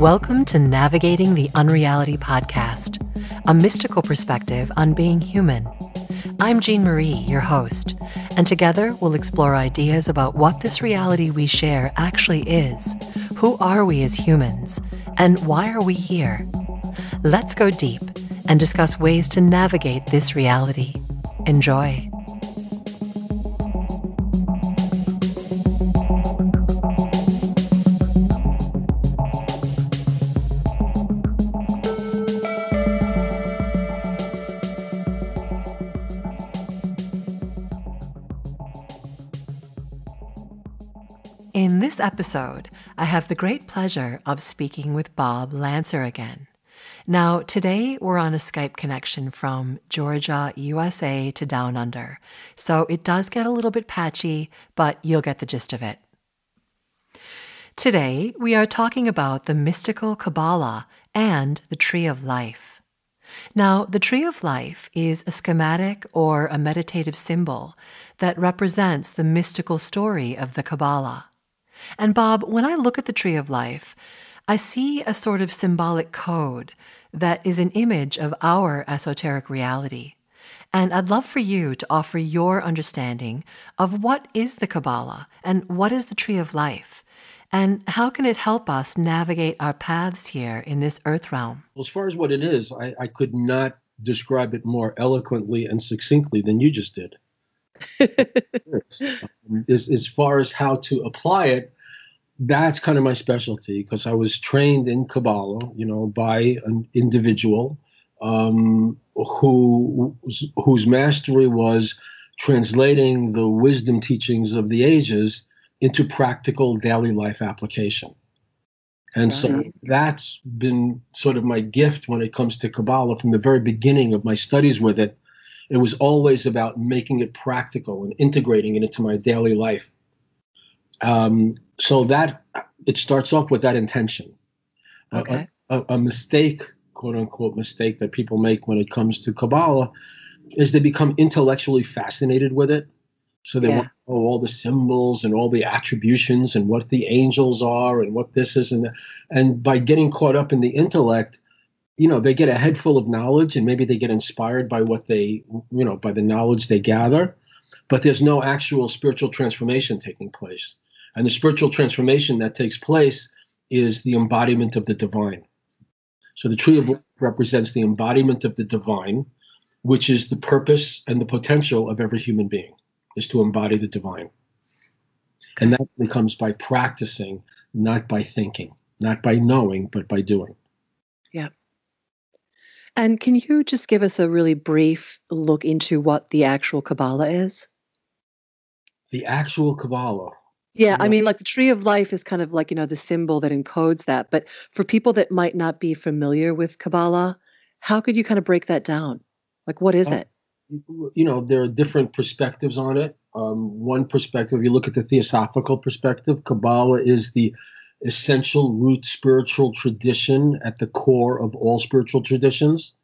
Welcome to Navigating the Unreality podcast, a mystical perspective on being human. I'm Jean Marie, your host, and together we'll explore ideas about what this reality we share actually is. Who are we as humans? And why are we here? Let's go deep and discuss ways to navigate this reality. Enjoy. Episode, I have the great pleasure of speaking with Bob Lancer again. Now, today we're on a Skype connection from Georgia, USA to Down Under, so it does get a little bit patchy, but you'll get the gist of it. Today, we are talking about the mystical Kabbalah and the Tree of Life. Now, the Tree of Life is a schematic or a meditative symbol that represents the mystical story of the Kabbalah. And Bob, when I look at the Tree of Life, I see a sort of symbolic code that is an image of our esoteric reality. And I'd love for you to offer your understanding of what is the Kabbalah and what is the Tree of Life, and how can it help us navigate our paths here in this earth realm? Well, as far as what it is, I, I could not describe it more eloquently and succinctly than you just did. As, as far as how to apply it, that's kind of my specialty because I was trained in Kabbalah, you know, by an individual um, who whose mastery was translating the wisdom teachings of the ages into practical daily life application. And right. so that's been sort of my gift when it comes to Kabbalah from the very beginning of my studies with it. It was always about making it practical and integrating it into my daily life. Um, so that it starts off with that intention. Okay. A, a, a, mistake, quote unquote, mistake that people make when it comes to Kabbalah is they become intellectually fascinated with it. So they yeah. want to know all the symbols and all the attributions and what the angels are and what this is and and by getting caught up in the intellect, you know, they get a head full of knowledge and maybe they get inspired by what they, you know, by the knowledge they gather, but there's no actual spiritual transformation taking place. And the spiritual transformation that takes place is the embodiment of the divine. So the tree of life represents the embodiment of the divine, which is the purpose and the potential of every human being, is to embody the divine. And that comes by practicing, not by thinking, not by knowing, but by doing. Yeah. And can you just give us a really brief look into what the actual Kabbalah is? The actual Kabbalah. Yeah, I mean, like the tree of life is kind of like, you know, the symbol that encodes that. But for people that might not be familiar with Kabbalah, how could you kind of break that down? Like, what is uh, it? You know, there are different perspectives on it. Um, one perspective, you look at the theosophical perspective, Kabbalah is the essential root spiritual tradition at the core of all spiritual traditions.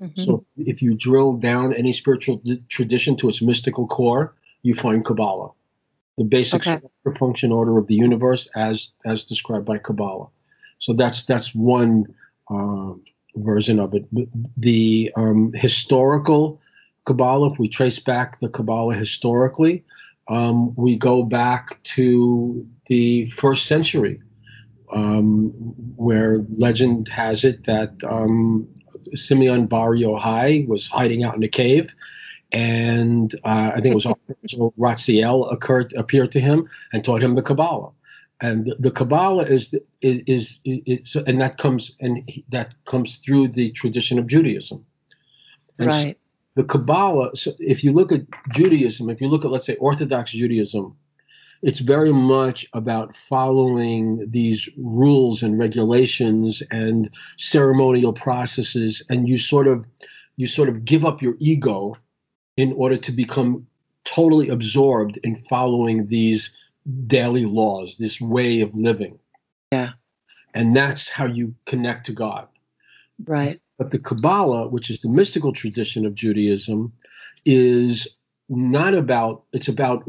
Mm-hmm. So if you drill down any spiritual d- tradition to its mystical core, you find Kabbalah the basic okay. function order of the universe as as described by Kabbalah. So that's that's one uh, version of it. The um, historical Kabbalah, if we trace back the Kabbalah historically, um, we go back to the first century, um, where legend has it that um, Simeon Bar Yochai was hiding out in a cave and uh, I think it was Archangel Ratziel occurred appeared to him and taught him the Kabbalah. And the, the Kabbalah is is, is, is and that comes and that comes through the tradition of Judaism. And right. So the Kabbalah. So if you look at Judaism, if you look at let's say Orthodox Judaism, it's very much about following these rules and regulations and ceremonial processes, and you sort of you sort of give up your ego in order to become totally absorbed in following these daily laws, this way of living. Yeah. And that's how you connect to God. Right. But the Kabbalah, which is the mystical tradition of Judaism, is not about it's about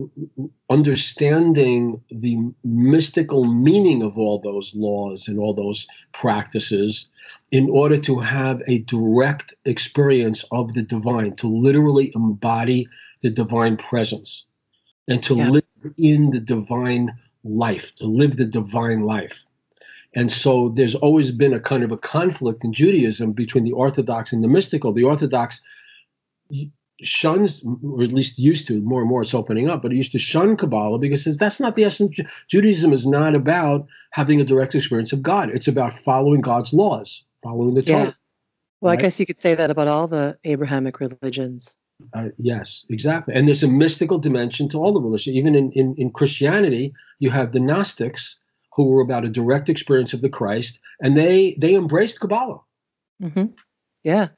understanding the mystical meaning of all those laws and all those practices in order to have a direct experience of the divine to literally embody the divine presence and to yeah. live in the divine life to live the divine life and so there's always been a kind of a conflict in Judaism between the Orthodox and the mystical. The Orthodox shuns, or at least used to, more and more it's opening up, but it used to shun Kabbalah because says that's not the essence. Judaism is not about having a direct experience of God. It's about following God's laws, following the Torah. Yeah. Well, right? I guess you could say that about all the Abrahamic religions. Uh, yes, exactly. And there's a mystical dimension to all the religions. Even in, in, in Christianity, you have the Gnostics who were about a direct experience of the Christ, and they they embraced Kabbalah. Mm-hmm. Yeah,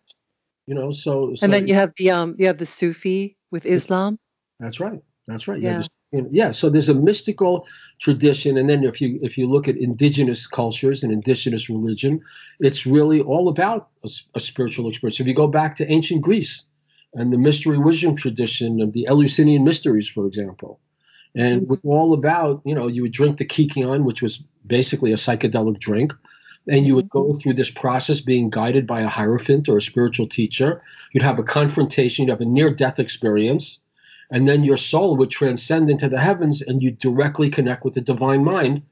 you know so, so, and then you have the um you have the sufi with islam? That's right. That's right. Yeah. yeah so there's a mystical tradition and then if you if you look at indigenous cultures and indigenous religion it's really all about a, a spiritual experience. If you go back to ancient greece and the mystery wisdom tradition of the eleusinian mysteries for example and mm-hmm. was all about you know you would drink the kykeon which was basically a psychedelic drink and you would go mm-hmm. through this process being guided by a hierophant or a spiritual teacher. You'd have a confrontation, you'd have a near death experience, and then your soul would transcend into the heavens and you directly connect with the divine mind.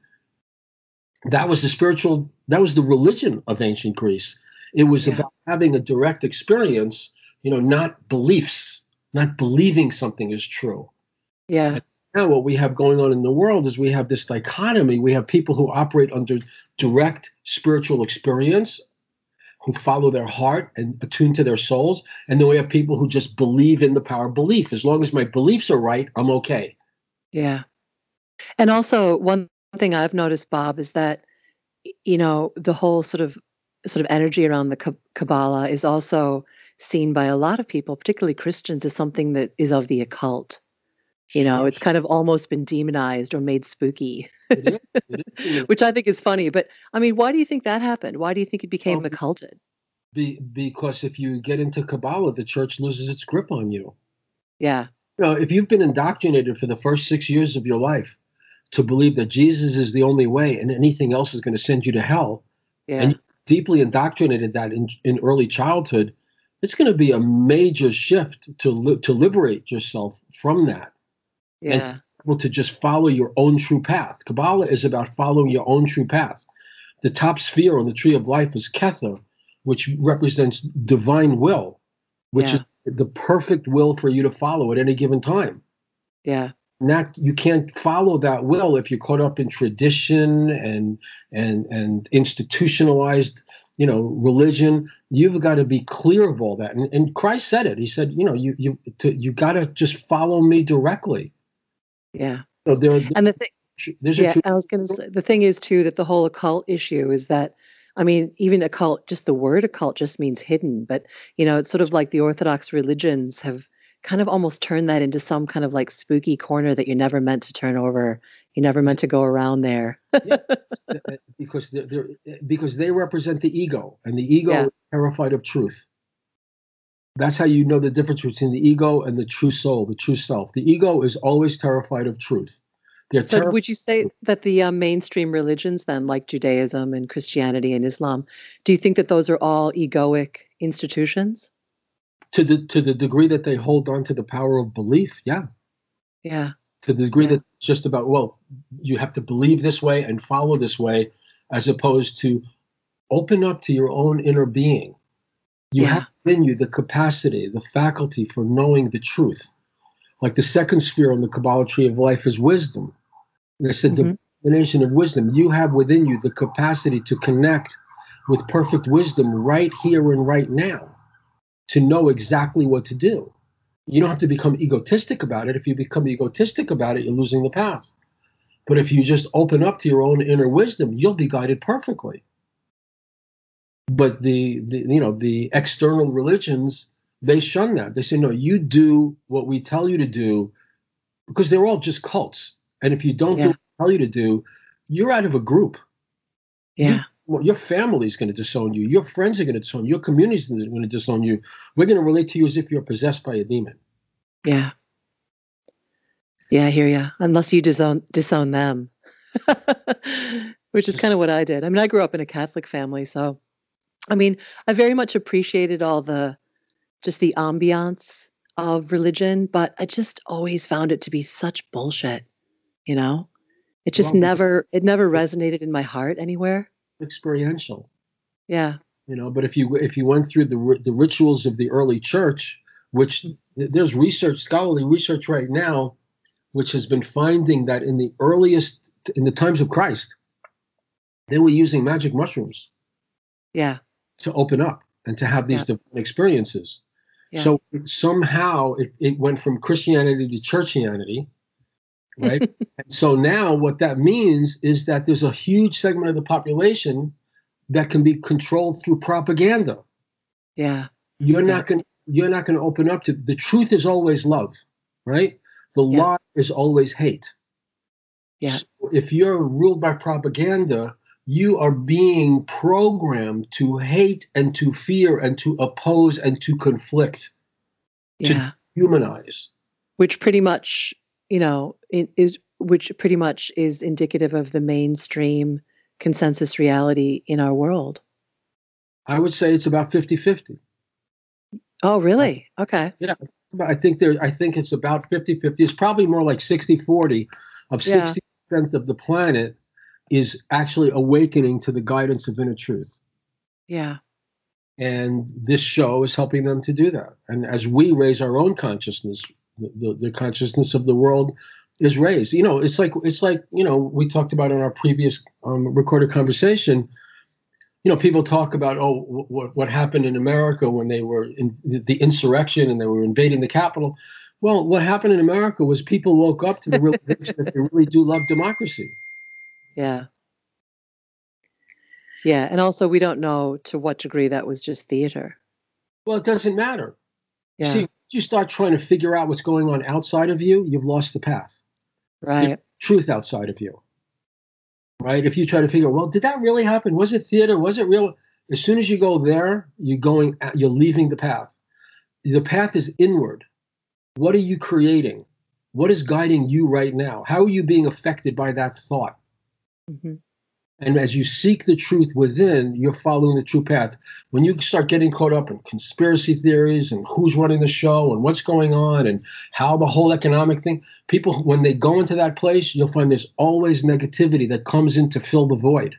That was the spiritual, that was the religion of ancient Greece. It was yeah. about having a direct experience, you know, not beliefs, not believing something is true. Yeah now what we have going on in the world is we have this dichotomy. We have people who operate under direct spiritual experience, who follow their heart and attune to their souls. And then we have people who just believe in the power of belief. As long as my beliefs are right, I'm okay. Yeah. And also one thing I've noticed, Bob, is that you know the whole sort of sort of energy around the Kabbalah is also seen by a lot of people, particularly Christians, as something that is of the occult. You know, it's kind of almost been demonized or made spooky, which I think is funny. But I mean, why do you think that happened? Why do you think it became um, occulted? Be, because if you get into Kabbalah, the church loses its grip on you. Yeah. You know, if you've been indoctrinated for the first six years of your life to believe that Jesus is the only way and anything else is going to send you to hell, yeah. and deeply indoctrinated that in, in early childhood, it's going to be a major shift to li- to liberate yourself from that yeah. and to able to just follow your own true path. Kabbalah is about following your own true path. The top sphere on the tree of life is Kether, which represents divine will, which yeah. is the perfect will for you to follow at any given time. Yeah. Not you can't follow that will if you're caught up in tradition and and and institutionalized you know religion you've got to be clear of all that and, and christ said it he said you know you you to, you got to just follow me directly yeah. So there, and the thing, yeah, I was going to say the thing is too that the whole occult issue is that, I mean, even occult, just the word occult just means hidden, but you know, it's sort of like the Orthodox religions have kind of almost turned that into some kind of like spooky corner that you're never meant to turn over. You never meant to go around there. yeah, uh, uh, because they're, they're, uh, because they represent the ego, and the ego yeah. is terrified of truth. That's how you know the difference between the ego and the true soul, the true self. The ego is always terrified of truth. They're so, would you say that the uh, mainstream religions, then, like Judaism and Christianity and Islam, do you think that those are all egoic institutions? To the to the degree that they hold on to the power of belief, yeah. Yeah. To the degree yeah. that it's just about well, you have to believe this way and follow this way, as opposed to open up to your own inner being you yeah. have within you the capacity, the faculty for knowing the truth. Like the second sphere on the Kabbalah tree of life is wisdom. It's the mm-hmm. dimension of wisdom. You have within you the capacity to connect with perfect wisdom right here and right now to know exactly what to do. You don't have to become egotistic about it. If you become egotistic about it, you're losing the path. But if you just open up to your own inner wisdom, you'll be guided perfectly but the, the you know the external religions they shun that. They say no you do what we tell you to do because they're all just cults. And if you don't yeah. do what we tell you to do you're out of a group. Yeah. you, well, your family's going to disown you. Your friends are going to disown you. Your community's going to disown you. We're going to relate to you as if you're possessed by a demon. Yeah. Yeah, I hear you. Unless you disown disown them, which is kind of what I did. I mean, I grew up in a Catholic family, so I mean, I very much appreciated all the just the ambiance of religion, but I just always found it to be such bullshit. You know, it just well, never it never resonated in my heart anywhere. Experiential. Yeah. You know, but if you if you went through the the rituals of the early church, which there's research, scholarly research right now, which has been finding that in the earliest in the times of Christ, they were using magic mushrooms. Yeah. To open up and to have these yeah. divine experiences. Yeah. So somehow it, it went from Christianity to churchianity, right? and so now what that means is that there's a huge segment of the population that can be controlled through propaganda. Yeah. You're exactly. not going you're not going to open up to the truth is always love, right? The yeah. lie is always hate. Yeah. So if you're ruled by propaganda, you are being programmed to hate and to fear and to oppose and to conflict, yeah. to humanize. Which pretty much, you know, is which pretty much is indicative of the mainstream consensus reality in our world. I would say it's about 50 50. Oh, really? Okay. Yeah. I think there I think it's about 50 50. It's probably more like 60 40 of 60% of the planet is actually awakening to the guidance of inner truth. Yeah. And this show is helping them to do that. And as we raise our own consciousness, the, the, the consciousness of the world is raised. You know, it's like it's like you know we talked about in our previous um, recorded conversation. You know, people talk about oh, what what happened in America when they were in the insurrection and they were invading the Capitol. Well, what happened in America was people woke up to the realization that they really do love democracy. Yeah. Yeah, and also we don't know to what degree that was just theater. Well, it doesn't matter. Yeah. See, you start trying to figure out what's going on outside of you, you've lost the path. Right. truth outside of you. Right? If you try to figure, well, did that really happen? Was it theater? Was it real? As soon as you go there, you're going you're leaving the path. The path is inward. What are you creating? What is guiding you right now? How are you being affected by that thought? Mm-hmm. And as you seek the truth within, you're following the true path. When you start getting caught up in conspiracy theories and who's running the show and what's going on and how the whole economic thing, people, when they go into that place, you'll find there's always negativity that comes in to fill the void.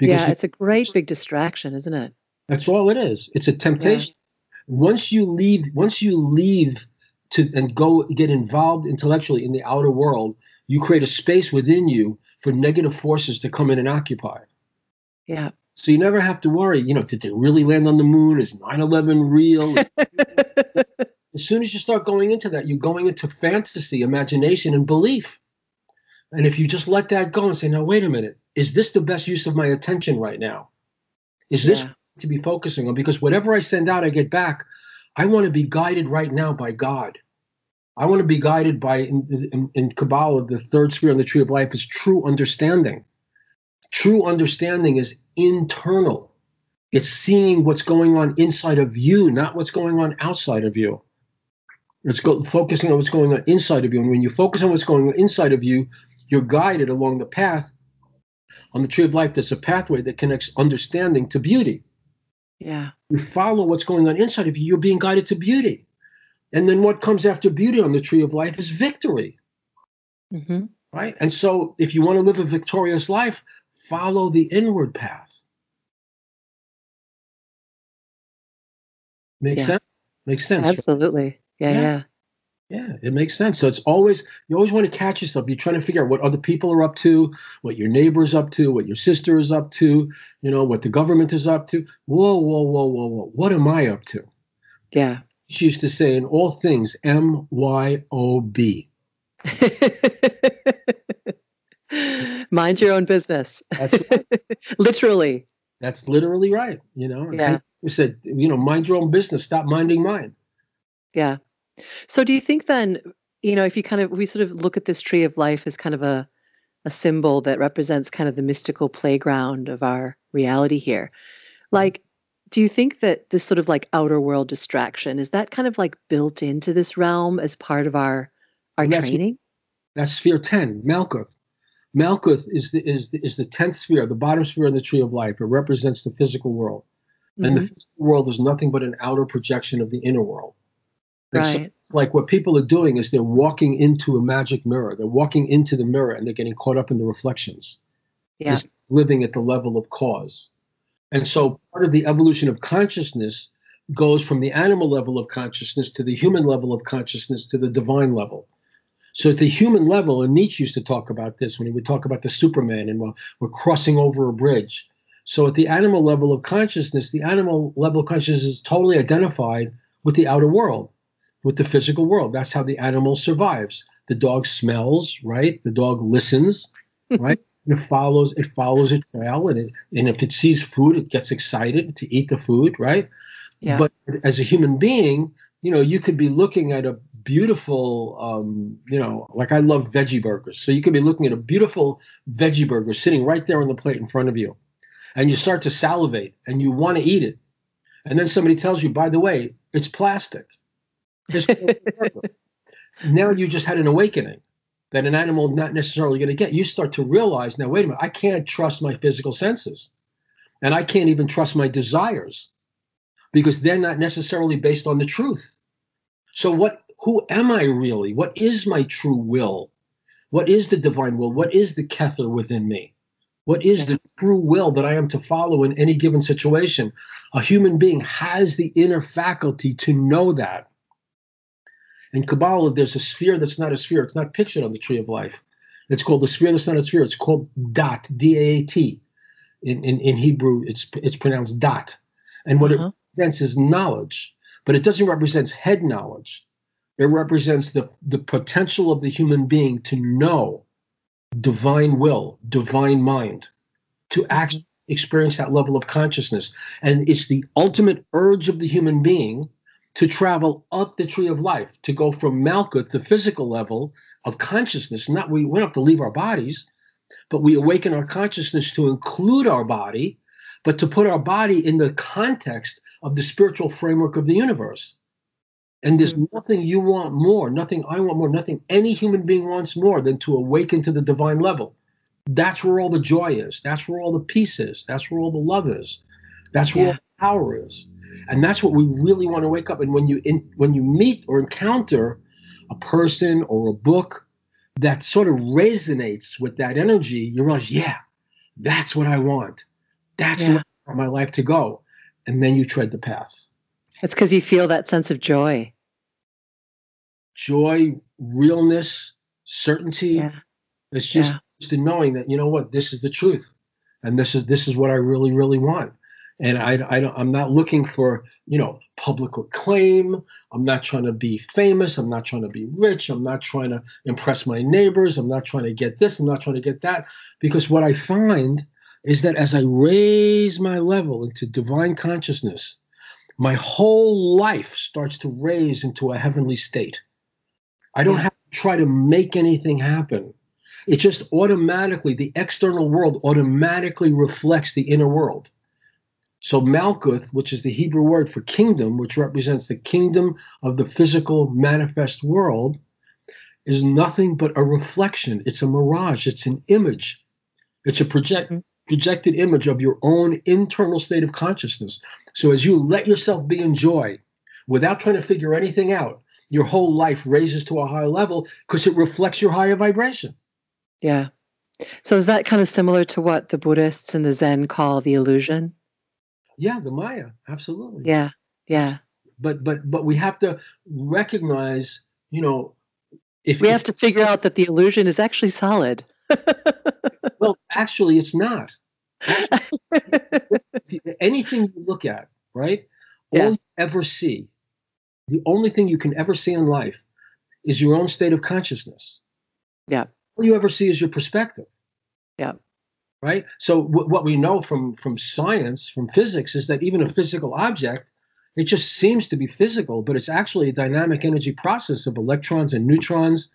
Yeah, it's a great big distraction, isn't it? That's all it is. It's a temptation. Yeah. Once you leave, once you leave to and go get involved intellectually in the outer world, you create a space within you for negative forces to come in and occupy. Yeah. So you never have to worry, you know, did they really land on the moon? Is 9 11 real? as soon as you start going into that, you're going into fantasy, imagination, and belief. And if you just let that go and say, now, wait a minute, is this the best use of my attention right now? Is this yeah. to be focusing on? Because whatever I send out, I get back. I want to be guided right now by God. I want to be guided by, in, in, in, Kabbalah, the third sphere on the tree of life is true understanding. True understanding is internal, it's seeing what's going on inside of you, not what's going on outside of you. It's go, focusing on what's going on inside of you. And when you focus on what's going on inside of you, you're guided along the path on the tree of life. There's a pathway that connects understanding to beauty. Yeah. You follow what's going on inside of you, you're being guided to beauty. And then what comes after beauty on the tree of life is victory. Mm-hmm. Right? And so if you want to live a victorious life, follow the inward path. Makes yeah. sense? Makes sense. Absolutely. Yeah, yeah, yeah. Yeah, it makes sense. So it's always you always want to catch yourself. You're trying to figure out what other people are up to, what your neighbor's up to, what your sister is up to, you know, what the government is up to. Whoa, whoa, whoa, whoa, whoa. What am I up to? Yeah she used to say in all things M Y O B. Mind your own business. Right. literally. That's literally right. You know, yeah. you said, you know, mind your own business, stop minding mine. Yeah. So do you think then, you know, if you kind of we sort of look at this tree of life as kind of a a symbol that represents kind of the mystical playground of our reality here. Like do you think that this sort of like outer world distraction is that kind of like built into this realm as part of our our training? That's sphere 10, Malkuth. Malkuth is the is the, is the tenth sphere, the bottom sphere in the tree of life. It represents the physical world, mm-hmm. and the mm-hmm. physical world is nothing but an outer projection of the inner world. right. So, like what people are doing is they're walking into a magic mirror. They're walking into the mirror and they're getting caught up in the reflections. Yeah. living at the level of cause. And so part of the evolution of consciousness goes from the animal level of consciousness to the human level of consciousness to the divine level. So at the human level, and Nietzsche used to talk about this when he would talk about the Superman and we're, we're crossing over a bridge. So at the animal level of consciousness, the animal level of consciousness is totally identified with the outer world, with the physical world. That's how the animal survives. The dog smells, right? The dog listens, right? it follows it follows a trail and it and if it sees food it gets excited to eat the food right? Yeah. but as a human being you know you could be looking at a beautiful um, you know like i love veggie burgers. So you could be looking at a beautiful veggie burger sitting right there on the plate in front of you and you start to salivate and you want to eat it. And then somebody tells you by the way it's plastic. It's now you just had an awakening that an animal not necessarily going to get you start to realize now wait a minute i can't trust my physical senses and i can't even trust my desires because they're not necessarily based on the truth so what who am I really? What is my true will? What is the divine will? What is the Kether within me? What is the true will that I am to follow in any given situation? A human being has the inner faculty to know that. In Kabbalah, there's a sphere that's not a sphere. It's not pictured on the tree of life. It's called the sphere that's not a sphere. It's called dot, D-A-A-T. In, in, in Hebrew, it's it's pronounced dot. And what uh-huh. it represents is knowledge, but it doesn't represent head knowledge. It represents the, the potential of the human being to know divine will, divine mind, to mm-hmm. actually experience that level of consciousness. And it's the ultimate urge of the human being to travel up the tree of life, to go from Malkuth, the physical level of consciousness. Not we, we don't have to leave our bodies, but we awaken our consciousness to include our body, but to put our body in the context of the spiritual framework of the universe. And there's mm-hmm. nothing you want more, nothing I want more, nothing any human being wants more than to awaken to the divine level. That's where all the joy is. That's where all the peace is. That's where all the love is. That's where yeah. Power is. And that's what we really want to wake up. And when you in, when you meet or encounter a person or a book that sort of resonates with that energy, you realize, yeah, that's what I want. That's yeah. where I want my life to go. And then you tread the path. It's because you feel that sense of joy joy, realness, certainty. Yeah. It's just, yeah. just in knowing that you know what this is the truth, and this is this is what I really really want. And I, I don't, I'm not looking for you know public acclaim. I'm not trying to be famous. I'm not trying to be rich. I'm not trying to impress my neighbors. I'm not trying to get this. I'm not trying to get that. Because what I find is that as I raise my level into divine consciousness, my whole life starts to raise into a heavenly state. I don't have to try to make anything happen. It just automatically, the external world automatically reflects the inner world. So Malkuth, which is the Hebrew word for kingdom, which represents the kingdom of the physical manifest world, is nothing but a reflection. It's a mirage. It's an image. It's a project, mm-hmm. projected image of your own internal state of consciousness. So as you let yourself be in joy without trying to figure anything out, your whole life raises to a higher level because it reflects your higher vibration. Yeah. So is that kind of similar to what the Buddhists and the Zen call the illusion? Yeah, the Maya, absolutely. Yeah. Yeah. But but but we have to recognize, you know, if we if, have to figure out that the illusion is actually solid. well, actually it's not. Actually, anything you look at, right? All yeah. you ever see the only thing you can ever see in life is your own state of consciousness. Yeah. All you ever see is your perspective. Yeah. Right. So w- what we know from from science, from physics, is that even a physical object, it just seems to be physical, but it's actually a dynamic energy process of electrons and neutrons.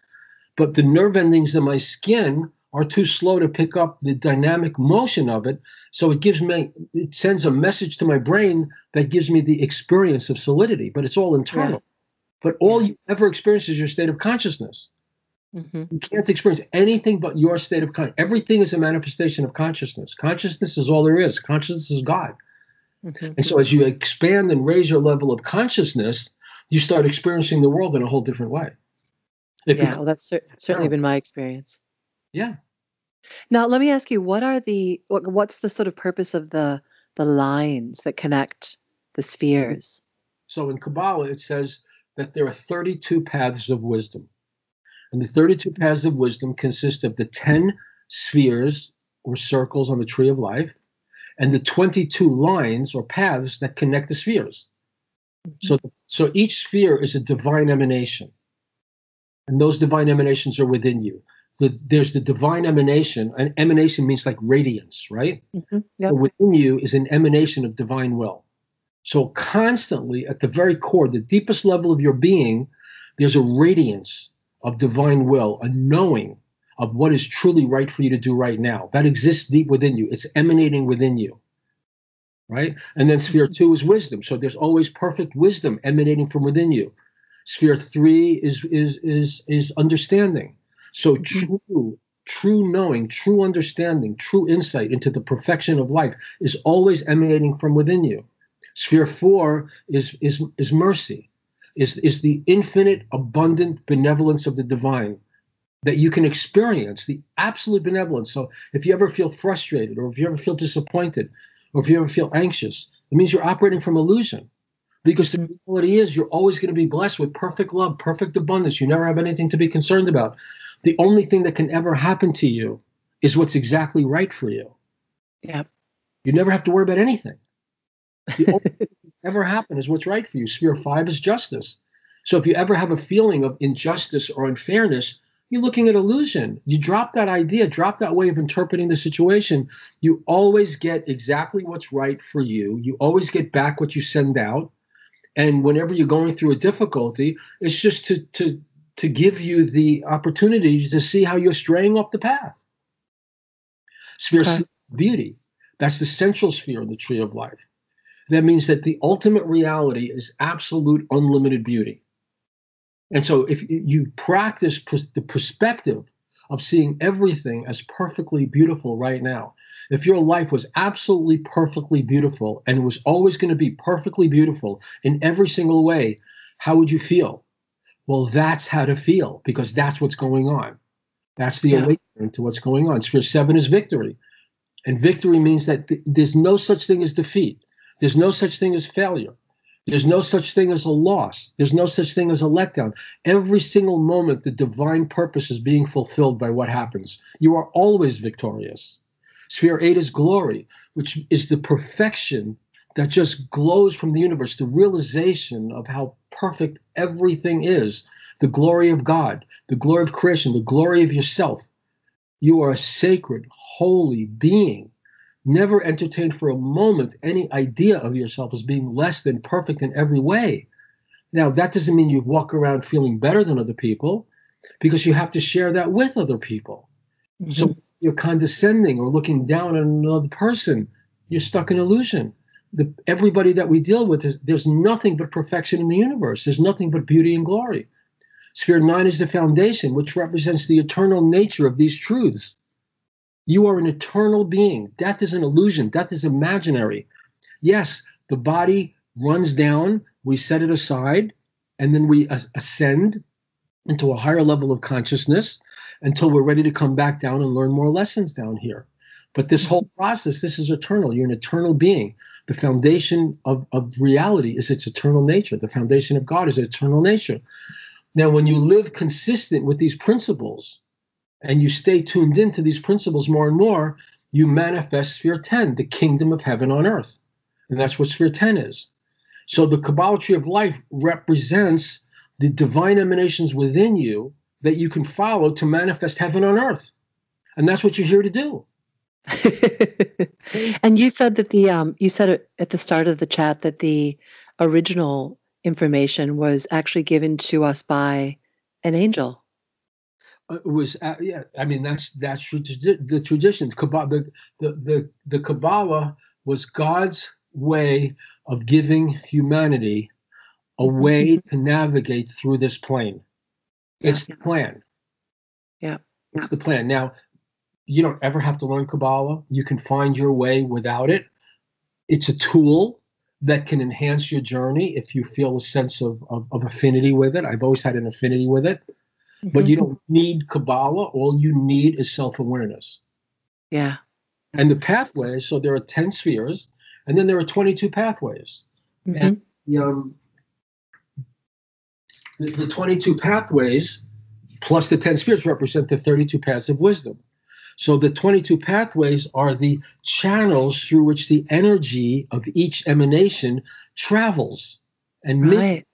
But the nerve endings in my skin are too slow to pick up the dynamic motion of it. So it gives me, it sends a message to my brain that gives me the experience of solidity, but it's all internal. Yeah. But all you ever experience is your state of consciousness. Mm-hmm. You can't experience anything but your state of consciousness. Everything is a manifestation of consciousness. Consciousness is all there is. Consciousness is God. Mm-hmm. And so, as you expand and raise your level of consciousness, you start experiencing the world in a whole different way. It yeah, becomes, well, that's cer- certainly yeah. been my experience. Yeah. Now, let me ask you, what are the what, what's the sort of purpose of the the lines that connect the spheres? So in Kabbalah, it says that there are 32 paths of wisdom. And the 32 paths of wisdom consist of the 10 spheres or circles on the tree of life and the 22 lines or paths that connect the spheres. Mm-hmm. So, so each sphere is a divine emanation. And those divine emanations are within you. The, there's the divine emanation. An emanation means like radiance, right? Mm-hmm. Yep. within you is an emanation of divine will. So constantly at the very core, the deepest level of your being, there's a radiance of divine will, a knowing of what is truly right for you to do right now. That exists deep within you. It's emanating within you. Right? And then sphere mm-hmm. two is wisdom. So there's always perfect wisdom emanating from within you. Sphere three is is is is understanding. So mm-hmm. true, true knowing, true understanding, true insight into the perfection of life is always emanating from within you. Sphere four is is is mercy, is is the infinite, abundant benevolence of the divine that you can experience, the absolute benevolence. So if you ever feel frustrated, or if you ever feel disappointed, or if you ever feel anxious, it means you're operating from illusion. Because the reality is, you're always going to be blessed with perfect love, perfect abundance. You never have anything to be concerned about. The only thing that can ever happen to you is what's exactly right for you. Yeah. You never have to worry about anything. The only thing that ever happen is what's right for you. Sphere five is justice. So if you ever have a feeling of injustice or unfairness, you're looking at illusion. You drop that idea, drop that way of interpreting the situation. You always get exactly what's right for you. You always get back what you send out. And whenever you're going through a difficulty, it's just to to to give you the opportunity to see how you're straying off the path. Sphere okay. beauty. That's the central sphere of the tree of life. That means that the ultimate reality is absolute unlimited beauty. And so if you practice the perspective of seeing everything as perfectly beautiful right now, if your life was absolutely perfectly beautiful and was always going to be perfectly beautiful in every single way, how would you feel? Well, that's how to feel because that's what's going on. That's the yeah. awakening to what's going on. Sphere seven is victory. And victory means that th- there's no such thing as defeat. There's no such thing as failure. There's no such thing as a loss. There's no such thing as a letdown. Every single moment, the divine purpose is being fulfilled by what happens. You are always victorious. Sphere eight is glory, which is the perfection that just glows from the universe, the realization of how perfect everything is, the glory of God, the glory of creation, the glory of yourself. You are a sacred, holy being never entertain for a moment any idea of yourself as being less than perfect in every way. Now, that doesn't mean you walk around feeling better than other people because you have to share that with other people. Mm-hmm. So you're condescending or looking down on another person, you're stuck in illusion. The, everybody that we deal with is there's nothing but perfection in the universe. There's nothing but beauty and glory. Sphere nine is the foundation, which represents the eternal nature of these truths. You are an eternal being. Death is an illusion, death is imaginary. Yes, the body runs down, we set it aside, and then we ascend into a higher level of consciousness until we're ready to come back down and learn more lessons down here. But this whole process, this is eternal. You're an eternal being. The foundation of, of reality is its eternal nature. The foundation of God is eternal nature. Now, when you live consistent with these principles, and you stay tuned into these principles more and more, you manifest sphere 10, the kingdom of heaven on earth. And that's what sphere 10 is. So the Kabbalah tree of life represents the divine emanations within you that you can follow to manifest heaven on earth. And that's what you're here to do. and you said that the um, you said at the start of the chat that the original information was actually given to us by an angel. Uh, was uh, yeah i mean that's that's the tradition Kabbalah, the, the the the kabbalah was god's way of giving humanity a way mm-hmm. to navigate through this plane it's the plan Yeah. it's the plan. Now, you don't ever have to learn Kabbalah. You can find your way without it. It's a tool that can enhance your journey if you feel a sense of, of, of affinity with it. I've always had an affinity with it. Mm-hmm. But you don't need Kabbalah. All you need is self awareness. Yeah. And the pathways, so there are 10 spheres, and then there are 22 pathways. Mm-hmm. And the, um, the, the 22 pathways plus the 10 spheres represent the 32 paths of wisdom. So the 22 pathways are the channels through which the energy of each emanation travels and right.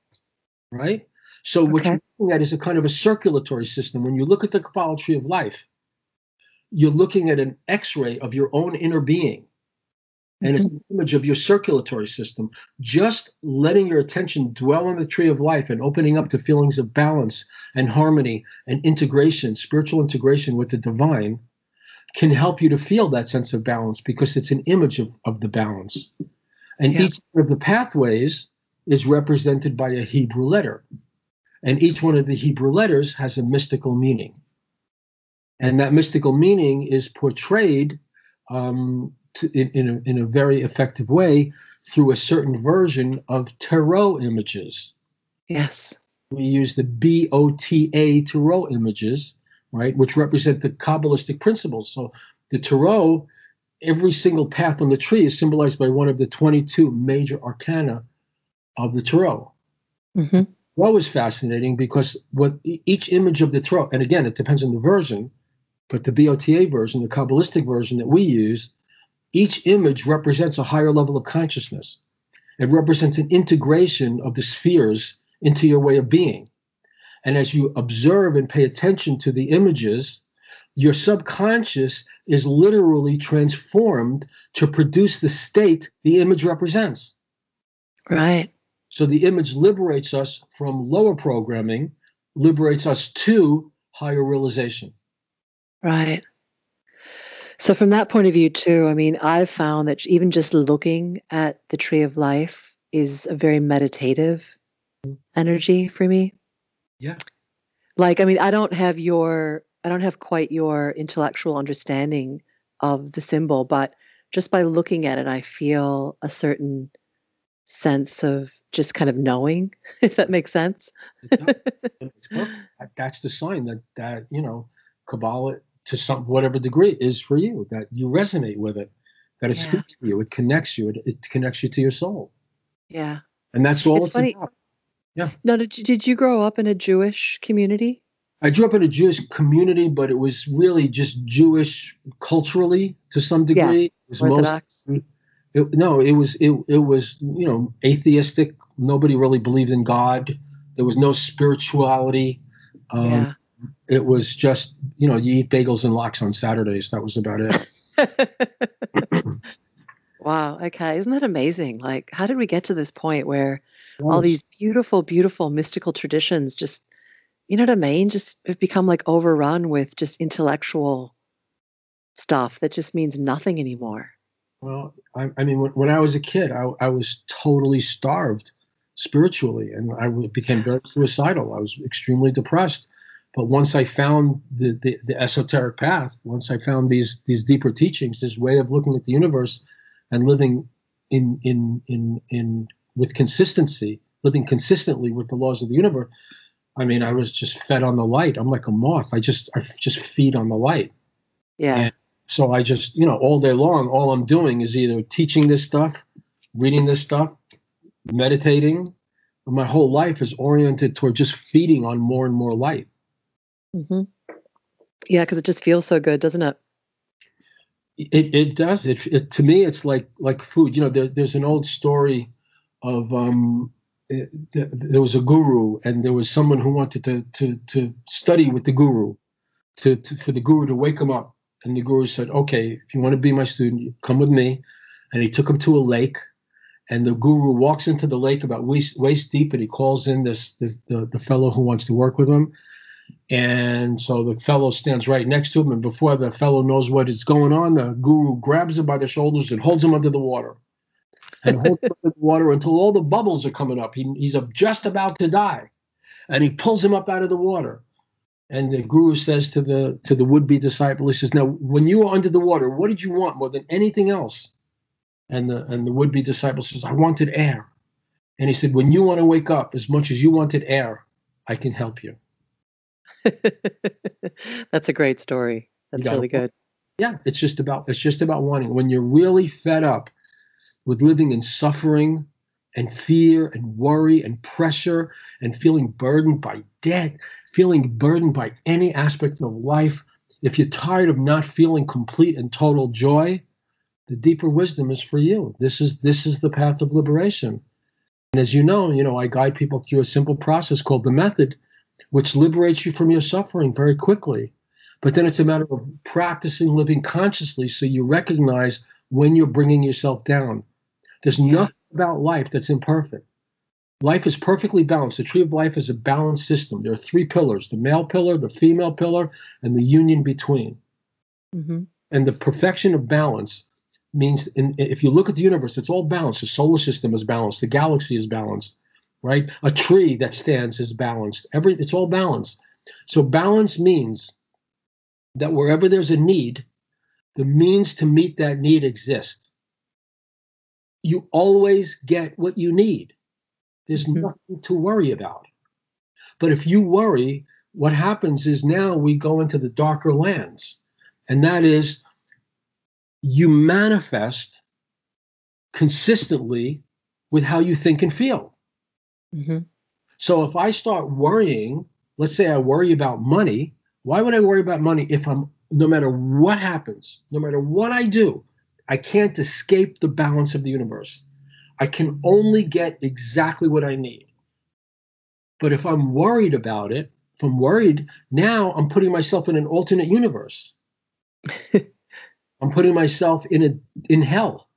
right? So okay. you're looking at is a kind of a circulatory system. When you look at the Kabbalah tree of life, you're looking at an X-ray of your own inner being. And it's mm-hmm. an image of your circulatory system. Just letting your attention dwell on the tree of life and opening up to feelings of balance and harmony and integration, spiritual integration with the divine, can help you to feel that sense of balance because it's an image of, of the balance. And yeah. each of the pathways is represented by a Hebrew letter. And each one of the Hebrew letters has a mystical meaning. And that mystical meaning is portrayed um, to, in, in a, in, a, very effective way through a certain version of tarot images. Yes. We use the B O T A tarot images right, which represent the Kabbalistic principles. So the Tarot, every single path on the tree is symbolized by one of the 22 major arcana of the Tarot. Mm-hmm. Tarot is fascinating because what each image of the Tarot, and again, it depends on the version, but the BOTA version, the Kabbalistic version that we use, each image represents a higher level of consciousness. It represents an integration of the spheres into your way of being. And as you observe and pay attention to the images, your subconscious is literally transformed to produce the state the image represents. Right. So the image liberates us from lower programming, liberates us to higher realization. Right. So, from that point of view, too, I mean, I've found that even just looking at the tree of life is a very meditative mm-hmm. energy for me. Yeah. Like, I mean, I don't have your, I don't have quite your intellectual understanding of the symbol, but just by looking at it, I feel a certain sense of just kind of knowing, if that makes sense. That's the sign that that you know Kabbalah to some whatever degree is for you that you resonate with it, that it yeah. speaks to you, it connects you, it, it connects you to your soul. Yeah, and that's all it's, it's funny. about. Yeah. Now, did, did you grow up in a Jewish community? I grew up in a Jewish community, but it was really just Jewish culturally to some degree. Yeah. It was Orthodox. Most, it, no, it was it, it was you know atheistic. Nobody really believed in God. There was no spirituality. Um, yeah. It was just you know you eat bagels and lox on Saturdays. That was about it. wow. Okay. Isn't that amazing? Like, how did we get to this point where yes. all these beautiful, beautiful mystical traditions just, you know what I mean? Just have become like overrun with just intellectual stuff that just means nothing anymore. Well, I, I mean, when, when, I was a kid, I, I was totally starved spiritually, and I became very suicidal. I was extremely depressed. But once I found the, the, the esoteric path, once I found these these deeper teachings, this way of looking at the universe and living in in in in with consistency, living consistently with the laws of the universe, I mean, I was just fed on the light. I'm like a moth. I just I just feed on the light. Yeah. And so I just, you know, all day long, all I'm doing is either teaching this stuff, reading this stuff, meditating. My whole life is oriented toward just feeding on more and more light. Mm-hmm. Yeah, because it just feels so good, doesn't it? It it does. It, it to me, it's like like food. You know, there, there's an old story of um, it, there was a guru and there was someone who wanted to to to study with the guru to, to, for the guru to wake him up and the guru said okay if you want to be my student come with me and he took him to a lake and the guru walks into the lake about waist, waist deep and he calls in this, this the, the fellow who wants to work with him and so the fellow stands right next to him and before the fellow knows what is going on the guru grabs him by the shoulders and holds him under the water and holds him in the water until all the bubbles are coming up. He, he's just about to die. And he pulls him up out of the water. And the guru says to the to the would be disciple, he says, "Now, when you were under the water, what did you want more than anything else?" And the and the would be disciple says, "I wanted air." And he said, "When you want to wake up, as much as you wanted air, I can help you." That's a great story. That's really good. Yeah, it's just about it's just about wanting. When you're really fed up with living in suffering and fear and worry and pressure and feeling burdened by debt, feeling burdened by any aspect of life, if you're tired of not feeling complete and total joy, the deeper wisdom is for you. This is this is the path of liberation. And as you know, you know, I guide people through a simple process called the method, which liberates you from your suffering very quickly. But then it's a matter of practicing living consciously so you recognize when you're bringing yourself down. There's nothing about life that's imperfect. Life is perfectly balanced. The tree of life is a balanced system. There are three pillars the male pillar, the female pillar, and the union between. Mm-hmm. And the perfection of balance means in, if you look at the universe, it's all balanced. The solar system is balanced, the galaxy is balanced, right? A tree that stands is balanced. Every it's all balanced. So balance means that wherever there's a need, the means to meet that need exist. You always get what you need. There's mm-hmm. nothing to worry about. But if you worry, what happens is now we go into the darker lands. And that is you manifest consistently with how you think and feel. Mm-hmm. So if I start worrying, let's say I worry about money, why would I worry about money if I'm, no matter what happens, no matter what I do, I can't escape the balance of the universe. I can only get exactly what I need. But if I'm worried about it, if I'm worried, now I'm putting myself in an alternate universe. I'm putting myself in a in hell.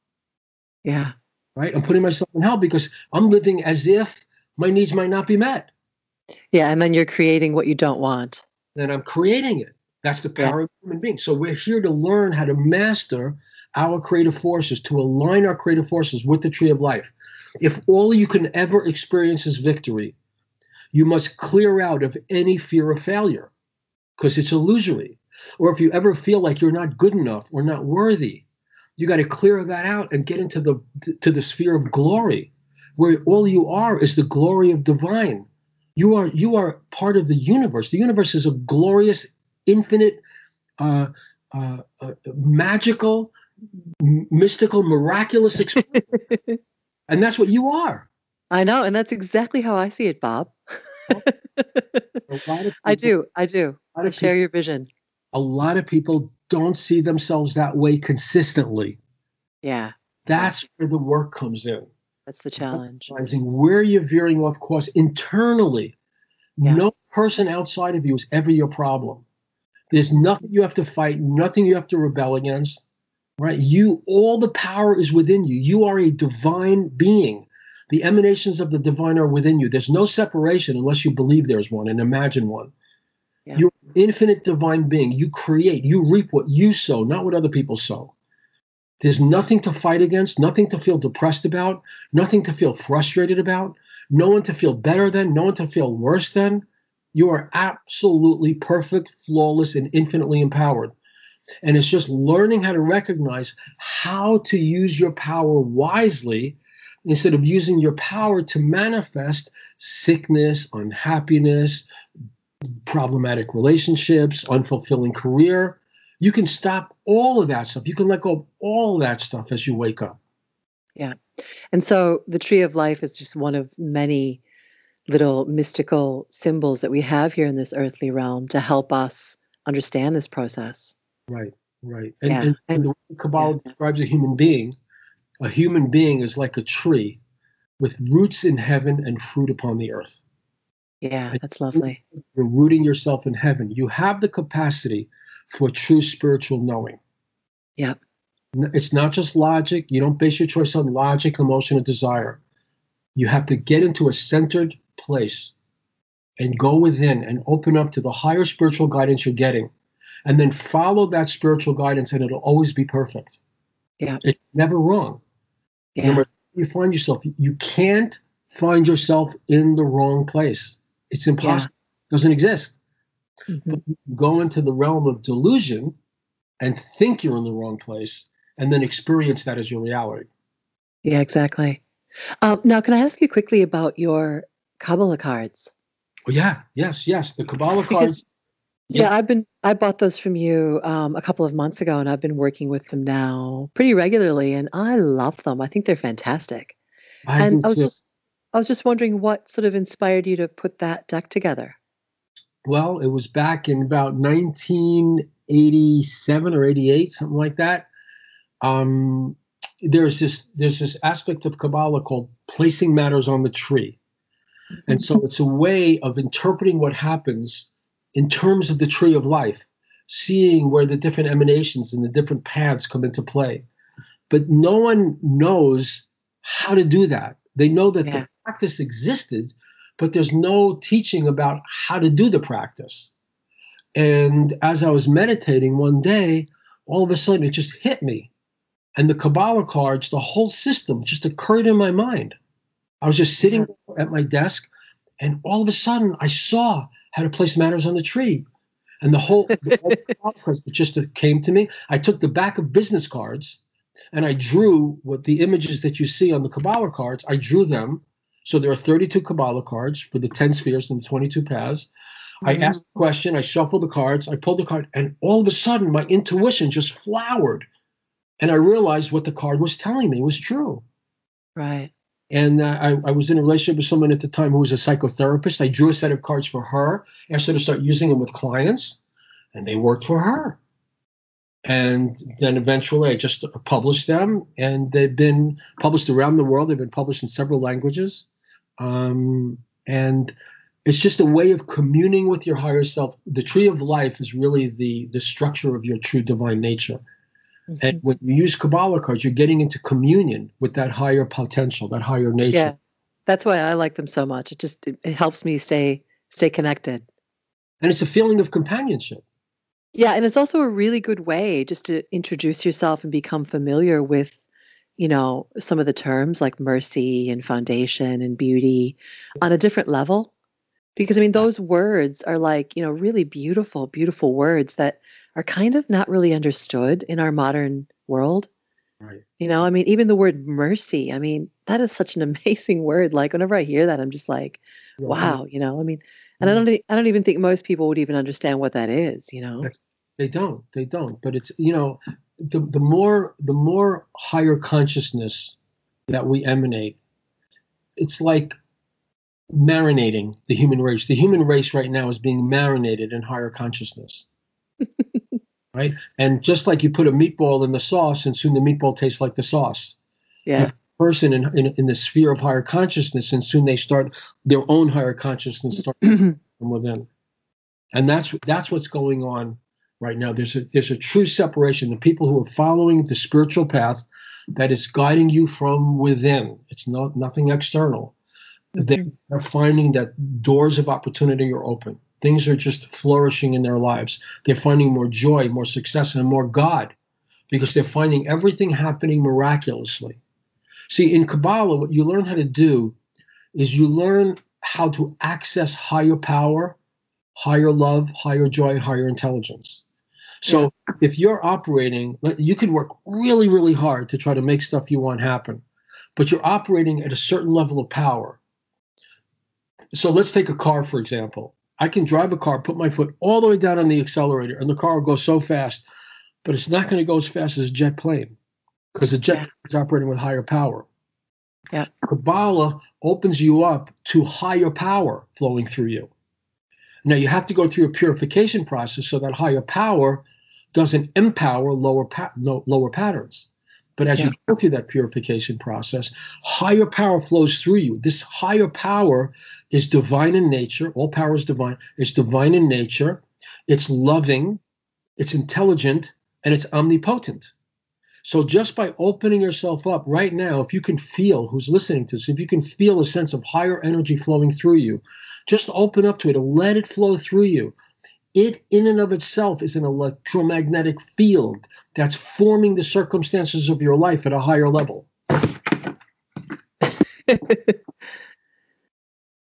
Yeah. Right? I'm putting myself in hell because I'm living as if my needs might not be met. Yeah, and then you're creating what you don't want. Then I'm creating it. That's the power yeah. of human beings. So we're here to learn how to master our creative forces, to align our creative forces with the tree of life. If all you can ever experience is victory, you must clear out of any fear of failure because it's illusory. Or if you ever feel like you're not good enough or not worthy, you got to clear that out and get into the to the sphere of glory, where all you are is the glory of divine. You are you are part of the universe. The universe is a glorious, infinite, uh, uh, uh, magical, mystical, miraculous experience. and that's what you are. I know, and that's exactly how I see it, Bob. people, I do. I do. I share people, your vision. A lot of people don't see themselves that way consistently. Yeah. That's where the work comes in. That's the challenge. Realizing where you're veering off course internally. Yeah. No person outside of you is ever your problem. There's nothing you have to fight, nothing you have to rebel against right? You, all the power is within you. You are a divine being. The emanations of the divine are within you. There's no separation unless you believe there's one and imagine one. Yeah. You're an infinite divine being. You create, you reap what you sow, not what other people sow. There's nothing to fight against, nothing to feel depressed about, nothing to feel frustrated about, no one to feel better than, no one to feel worse than. You are absolutely perfect, flawless, and infinitely empowered. And it's just learning how to recognize how to use your power wisely instead of using your power to manifest sickness, unhappiness, problematic relationships, unfulfilling career. You can stop all of that stuff. You can let go of all that stuff as you wake up. Yeah. And so the tree of life is just one of many little mystical symbols that we have here in this earthly realm to help us understand this process. Right, right. And, yeah. and, and the way Kabbalah yeah. describes a human being, a human being is like a tree with roots in heaven and fruit upon the earth. Yeah, and that's lovely. You're rooting yourself in heaven. You have the capacity for true spiritual knowing. Yeah. It's not just logic. You don't base your choice on logic, emotion, and desire. You have to get into a centered place and go within and open up to the higher spiritual guidance you're getting and then follow that spiritual guidance and it'll always be perfect. Yeah. It's never wrong. Yeah. No you find yourself, you can't find yourself in the wrong place. It's impossible. Yeah. It doesn't exist. Mm-hmm. But you go into the realm of delusion and think you're in the wrong place and then experience that as your reality. Yeah, exactly. Um, now, can I ask you quickly about your Kabbalah cards? Oh, yeah, yes, yes. The Kabbalah because, cards. Yeah. yeah, I've been I bought those from you um, a couple of months ago, and I've been working with them now pretty regularly, and I love them. I think they're fantastic. I and I was too. just I was just wondering what sort of inspired you to put that deck together. Well, it was back in about 1987 or 88, something like that. Um, there's this there's this aspect of Kabbalah called placing matters on the tree. And so it's a way of interpreting what happens in terms of the tree of life, seeing where the different emanations and the different paths come into play. But no one knows how to do that. They know that yeah. the practice existed, but there's no teaching about how to do the practice. And as I was meditating one day, all of a sudden it just hit me. And the Kabbalah cards, the whole system just occurred in my mind. I was just sitting at my desk, and all of a sudden I saw how to place matters on the tree. And the whole, the whole process just came to me. I took the back of business cards and I drew what the images that you see on the Kabbalah cards, I drew them. So there are 32 Kabbalah cards for the 10 spheres and the 22 paths. I mm-hmm. asked the question, I shuffled the cards, I pulled the card, and all of a sudden my intuition just flowered. And I realized what the card was telling me was true. Right. And uh, I, I, was in a relationship with someone at the time who was a psychotherapist. I drew a set of cards for her, asked her to start using them with clients, and they worked for her. And then eventually I just published them, and they've been published around the world. They've been published in several languages. Um, and it's just a way of communing with your higher self. The tree of life is really the, the structure of your true divine nature. Mm-hmm. And when you use Kabbalah cards, you're getting into communion with that higher potential, that higher nature. Yeah, that's why I like them so much. It just it, it helps me stay stay connected. And it's a feeling of companionship. Yeah, and it's also a really good way just to introduce yourself and become familiar with, you know, some of the terms like mercy and foundation and beauty on a different level. Because I mean, those words are like, you know, really beautiful, beautiful words that are kind of not really understood in our modern world. Right. You know, I mean, even the word mercy, I mean, that is such an amazing word. Like whenever I hear that, I'm just like, wow, you know, I mean, and I mm-hmm. don't I don't even think most people would even understand what that is, you know. They don't. They don't. But it's you know, the the more the more higher consciousness that we emanate, it's like marinating the human race. The human race right now is being marinated in higher consciousness right? And just like you put a meatball in the sauce, and soon the meatball tastes like the sauce. Yeah. person in, in, in the sphere of higher consciousness, and soon they start their own higher consciousness start from within, and that's that's what's going on right now. There's a there's a true separation. The people who are following the spiritual path that is guiding you from within. It's not nothing external. Mm-hmm. They are finding that doors of opportunity are open. Things are just flourishing in their lives. They're finding more joy, more success, and more God because they're finding everything happening miraculously. See, in Kabbalah, what you learn how to do is you learn how to access higher power, higher love, higher joy, higher intelligence. So yeah. if you're operating, you could work really, really hard to try to make stuff you want happen, but you're operating at a certain level of power. So let's take a car, for example. I can drive a car, put my foot all the way down on the accelerator, and the car will go so fast, but it's not going to go as fast as a jet plane because the jet yeah. is operating with higher power. Yeah. Kabbalah opens you up to higher power flowing through you. Now you have to go through a purification process so that higher power doesn't empower lower pa- no, lower patterns. But as yeah. you go through that purification process, higher power flows through you. This higher power is divine in nature. All power is divine. It's divine in nature. It's loving, it's intelligent, and it's omnipotent. So just by opening yourself up right now, if you can feel who's listening to this, if you can feel a sense of higher energy flowing through you, just open up to it and let it flow through you it in and of itself is an electromagnetic field that's forming the circumstances of your life at a higher level.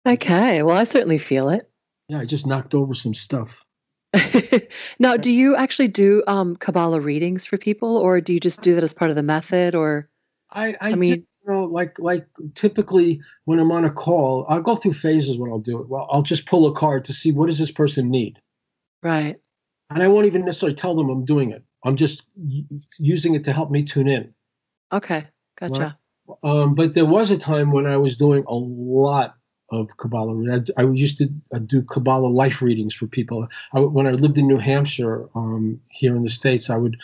okay, well, I certainly feel it. Yeah, I just knocked over some stuff. now, do you actually do um, Kabbalah readings for people, or do you just do that as part of the method? Or I, I, I mean, you know, like like typically when I'm on a call, I'll go through phases when I'll do it. Well, I'll just pull a card to see what does this person need, right? And I won't even necessarily tell them I'm doing it. I'm just using it to help me tune in. Okay, gotcha. Right? Um, but there was a time when I was doing a lot of Kabbalah. I, I used to uh, do Kabbalah life readings for people. I, when I lived in New Hampshire, um, here in the States, I would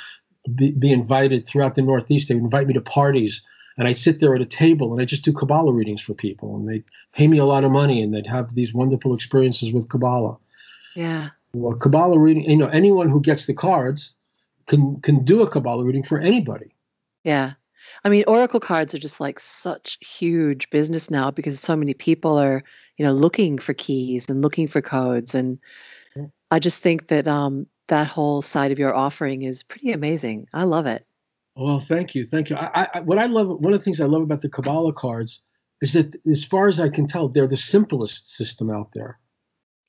be, be, invited throughout the Northeast. They would invite me to parties, and I'd sit there at a table and I'd just do Kabbalah readings for people. And they'd pay me a lot of money, and they'd have these wonderful experiences with Kabbalah. Yeah. Well, Kabbalah reading, you know, anyone who gets the cards can can do a Kabbalah reading for anybody. Yeah. I mean, oracle cards are just like such huge business now because so many people are, you know, looking for keys and looking for codes. And I just think that um, that whole side of your offering is pretty amazing. I love it. Well, thank you, thank you. I, I, what I love, one of the things I love about the Kabbalah cards is that, as far as I can tell, they're the simplest system out there.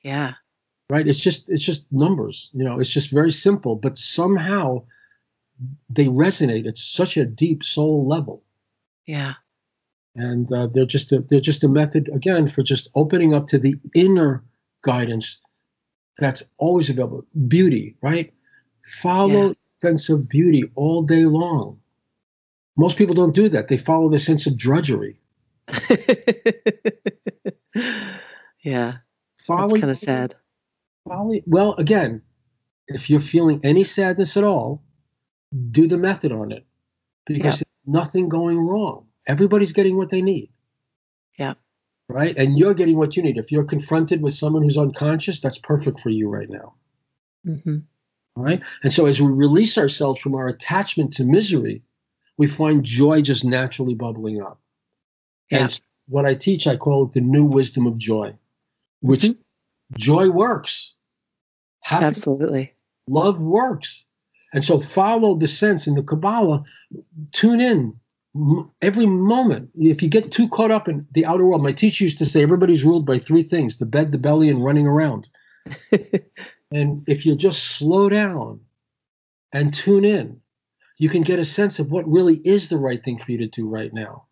Yeah. Right. It's just, it's just numbers. You know, it's just very simple, but somehow they resonate at such a deep soul level. Yeah. And uh, they're just a, they're just a method again for just opening up to the inner guidance that's always available. Beauty, right? Follow yeah. sense of beauty all day long. Most people don't do that. They follow the sense of drudgery. yeah. Follow kind of sad. Follow, well, again, if you're feeling any sadness at all, do the method on it because yeah. nothing going wrong. Everybody's getting what they need. Yeah. Right. And you're getting what you need. If you're confronted with someone who's unconscious, that's perfect for you right now. Mm-hmm. Right. And so as we release ourselves from our attachment to misery, we find joy just naturally bubbling up. Yeah. And what I teach, I call it the new wisdom of joy, which mm-hmm. joy works. Happy, Absolutely. Love works. And so follow the sense in the Kabbalah, tune in every moment. If you get too caught up in the outer world, my teacher used to say everybody's ruled by three things the bed, the belly, and running around. and if you just slow down and tune in, you can get a sense of what really is the right thing for you to do right now.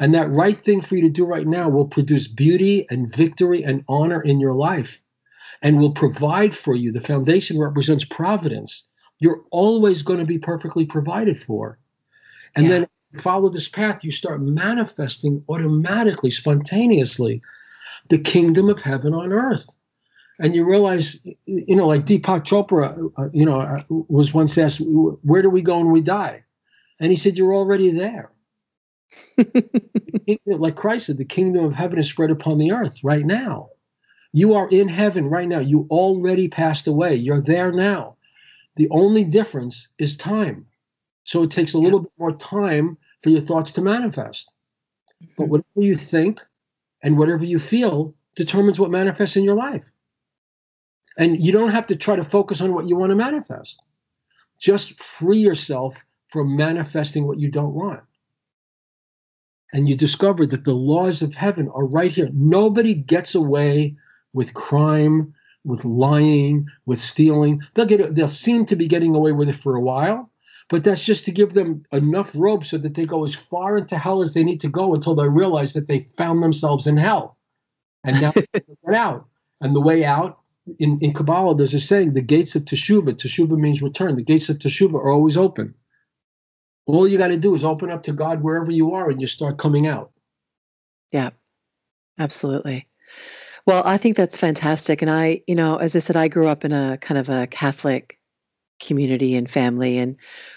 And that right thing for you to do right now will produce beauty and victory and honor in your life and will provide for you. The foundation represents providence you're always going to be perfectly provided for. And yeah. then follow this path, you start manifesting automatically, spontaneously, the kingdom of heaven on earth. And you realize, you know, like Deepak Chopra, uh, you know, uh, was once asked, "Where do we go when we die?" And he said, "You're already there." like Christ said, the kingdom of heaven is spread upon the earth right now. You are in heaven right now. You already passed away. You're there now. The only difference is time. So it takes a little bit more time for your thoughts to manifest. Mm-hmm. But whatever you think and whatever you feel determines what manifests in your life. And you don't have to try to focus on what you want to manifest. Just free yourself from manifesting what you don't want. And you discover that the laws of heaven are right here. Nobody gets away with crime with lying, with stealing. They'll get they'll seem to be getting away with it for a while, but that's just to give them enough rope so that they go as far into hell as they need to go until they realize that they found themselves in hell. And now get out. And the way out in, in Kabbalah, there's a saying, the gates of Teshuvah, Teshuvah means return. The gates of Teshuvah are always open. All you got to do is open up to God wherever you are and you start coming out. Yeah, absolutely. Well, I think that's fantastic. And I, you know, as I said, I grew up in a kind of a Catholic community and family. And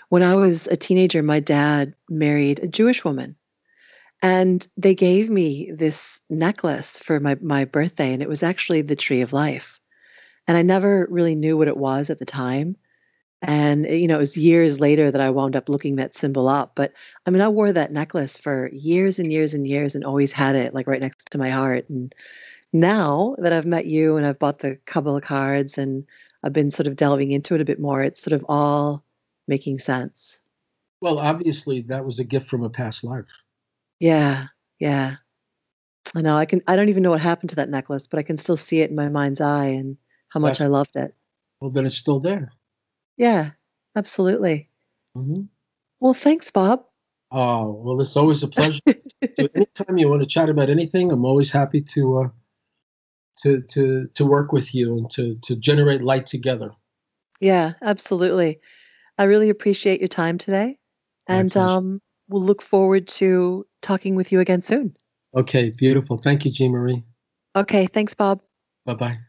when I was a teenager, my dad married a Jewish woman. And they gave me this necklace for my, my birthday, and it was actually the tree of life. And I never really knew what it was at the time. And, you know, it was years later that I wound up looking that symbol up. But I mean, I wore that necklace for years and years and years and always had it like right next to my heart. And now that I've met you and I've bought the Kabbalah cards and I've been sort of delving into it a bit more, it's sort of all making sense. Well, obviously, that was a gift from a past life. Yeah, yeah. I know. I can. I don't even know what happened to that necklace, but I can still see it in my mind's eye and how much That's, I loved it. well, then it's still there. Yeah, absolutely. hmm Well, thanks, Bob. Oh, well, it's always a pleasure. so anytime you want to chat about anything, I'm always happy to uh, to to to work with you and to to generate light together. yeah, absolutely. I really appreciate your time today. And um, we'll look forward to talking with you again soon. Okay, beautiful. Thank you, Jean Marie. Okay, thanks, Bob. Bye bye.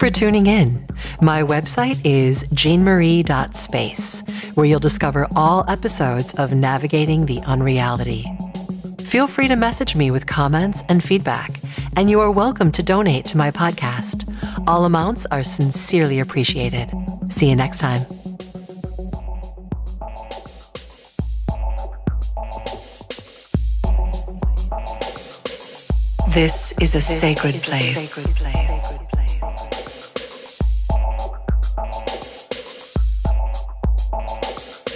For tuning in. My website is jeanmarie.space, where you'll discover all episodes of Navigating the Unreality. Feel free to message me with comments and feedback, and you are welcome to donate to my podcast. All amounts are sincerely appreciated. See you next time. This is a sacred place.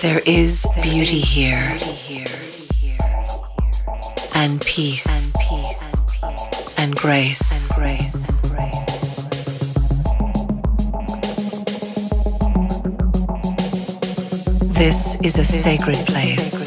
There is beauty here and peace and grace. This is a sacred place.